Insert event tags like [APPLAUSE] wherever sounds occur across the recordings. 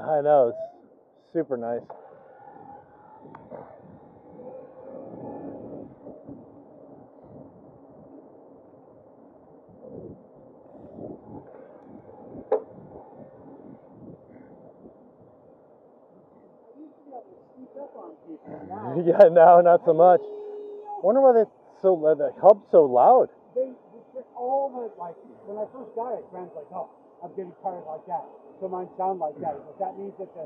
I know, it's super nice. [LAUGHS] yeah, no, not so much. Wonder why that's so the hub's so loud. They, they all the like when I first got it, friends like, oh, I'm getting tired like that. So mine sound like that. But that means that the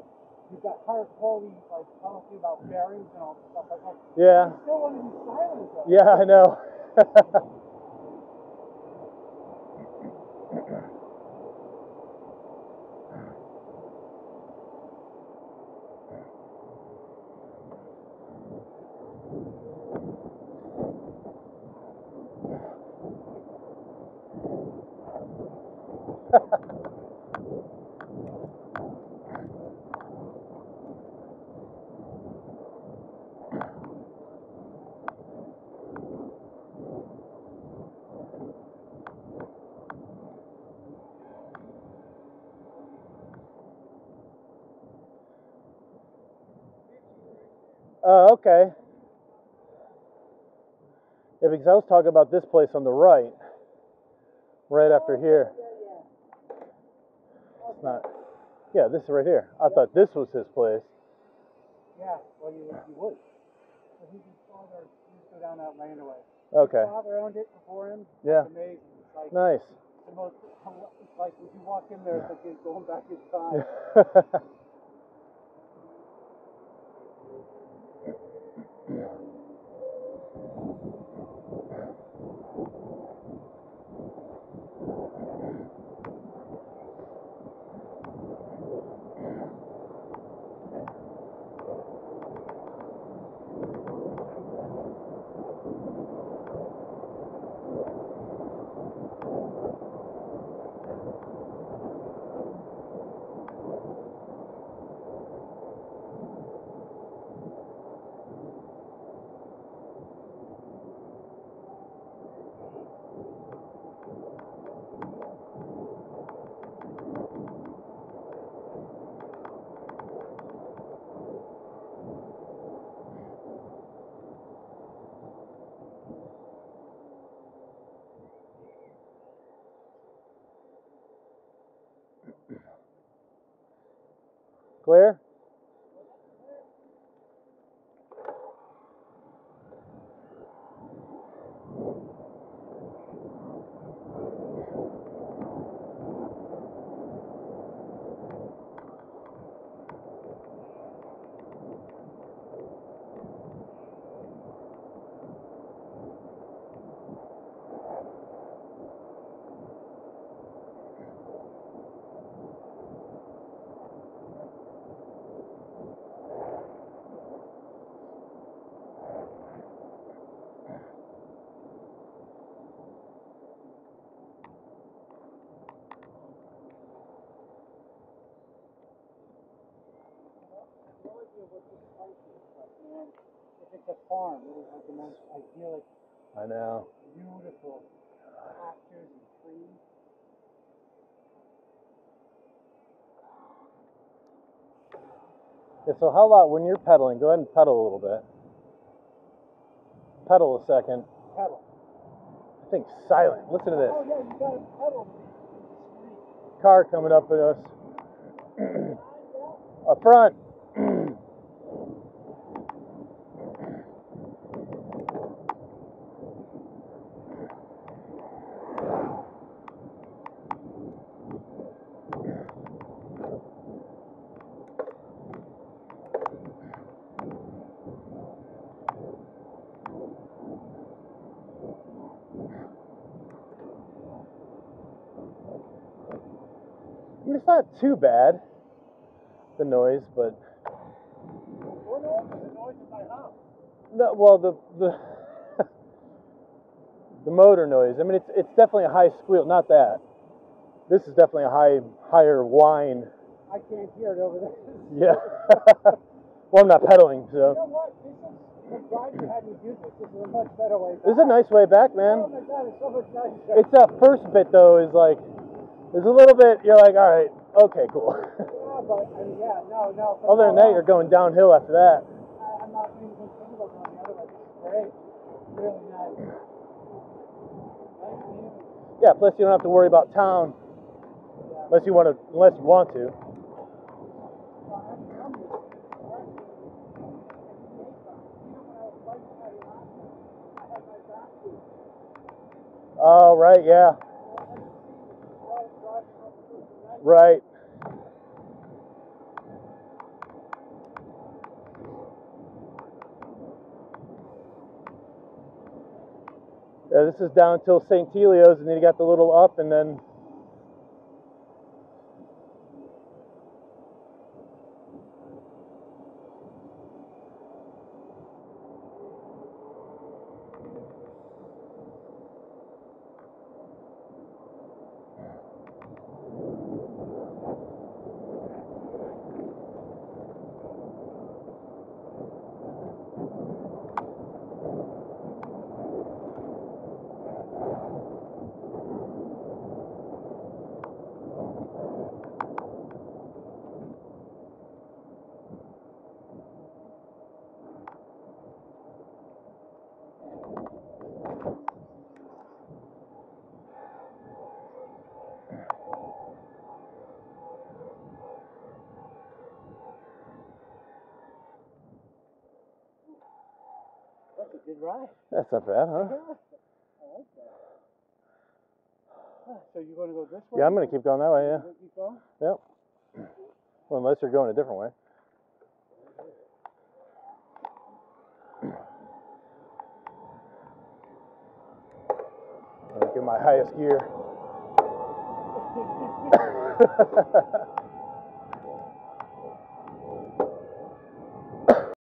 you've got higher quality like talking about bearings and all stuff like that. Yeah. I still want to be silent though. Yeah, I know. [LAUGHS] Oh, okay. Yeah, because I was talking about this place on the right, right after here. It's not. Yeah, this is right here. I thought this was his place. Yeah, well, you, you would. So he just father used to go down that lane away. Okay. His father owned it before him. Yeah. It's amazing. It's like Nice. the most. It's like when you walk in there, it's like you're going back in time. [LAUGHS] Clear? It's a farm, it is like the most idyllic, I know. beautiful pastures and trees. Yeah, so how loud, when you're pedaling, go ahead and pedal a little bit. Pedal a second. Pedal. I think silent. Listen to this. Oh yeah, you got to pedal. Car coming up at us. [CLEARS THROAT] Up front. I mean, it's not too bad, the noise, but What noise? The noise in my house. no. Well, the the [LAUGHS] the motor noise. I mean, it's it's definitely a high squeal. Not that. This is definitely a high higher whine. I can't hear it over there. Yeah. [LAUGHS] well, I'm not pedaling, so. You know what? This is the drive you had do this. This is a much better way. this is a nice way back, Oh man. my god, it's so much nicer. It's that first bit though is like, there's a little bit. You're like, all right, okay, cool. Yeah, but I mean, yeah, no, no. Other than that, you're going downhill after that. I, I'm not even thinking about going the other way. Great. Really nice. Nice. Yeah. Plus, you don't have to worry about town Yeah. unless you want to. Unless you want to. Well, I haven't done this. Actually, even when I was fighting at Alaska, I had my back to it. Oh, right. Yeah. Right. Yeah, this is down till St. Helios, and then you got the little up, and then good ride. that's not bad, huh? I like that. So you're going to go this way? Yeah, I'm gonna keep going that way. Yeah. Keep going? Yep. Well, unless you're going a different way. Me get my highest gear. [LAUGHS] [LAUGHS]